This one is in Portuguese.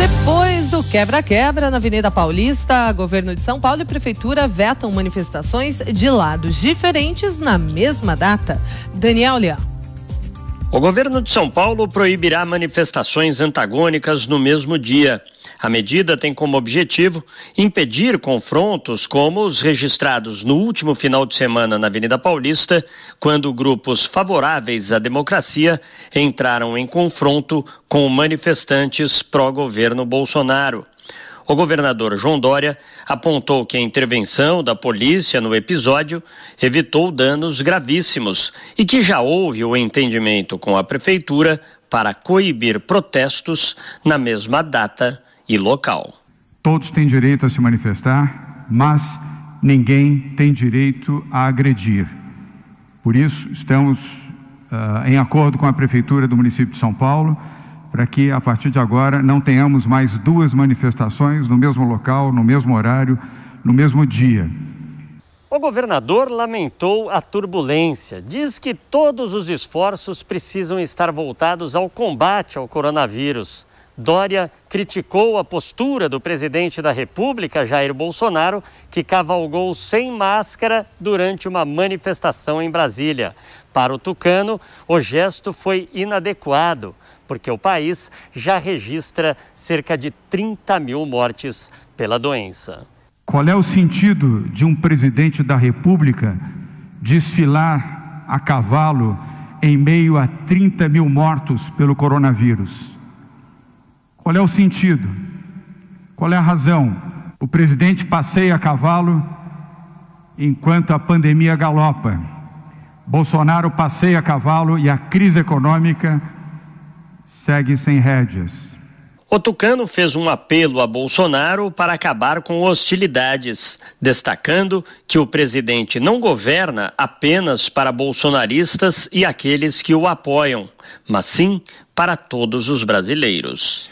Depois do quebra-quebra na Avenida Paulista, governo de São Paulo e prefeitura vetam manifestações de lados diferentes na mesma data. Daniel Leão. O governo de São Paulo proibirá manifestações antagônicas no mesmo dia. A medida tem como objetivo impedir confrontos como os registrados no último final de semana na Avenida Paulista, quando grupos favoráveis à democracia entraram em confronto com manifestantes pró-governo Bolsonaro. O governador João Dória apontou que a intervenção da polícia no episódio evitou danos gravíssimos e que já houve o entendimento com a prefeitura para coibir protestos na mesma data e local. Todos têm direito a se manifestar, mas ninguém tem direito a agredir. Por isso, estamos uh, em acordo com a Prefeitura do município de São Paulo para que, a partir de agora, não tenhamos mais duas manifestações no mesmo local, no mesmo horário, no mesmo dia. O governador lamentou a turbulência. Diz que todos os esforços precisam estar voltados ao combate ao coronavírus. Dória criticou a postura do presidente da República, Jair Bolsonaro, que cavalgou sem máscara durante uma manifestação em Brasília. Para o tucano, o gesto foi inadequado, porque o país já registra cerca de 30 mil mortes pela doença. Qual é o sentido de um presidente da República desfilar a cavalo em meio a 30 mil mortos pelo coronavírus? Qual é o sentido? Qual é a razão? O presidente passeia a cavalo enquanto a pandemia galopa. Bolsonaro passeia a cavalo e a crise econômica segue sem rédeas. O Tucano fez um apelo a Bolsonaro para acabar com hostilidades, destacando que o presidente não governa apenas para bolsonaristas e aqueles que o apoiam, mas sim para todos os brasileiros.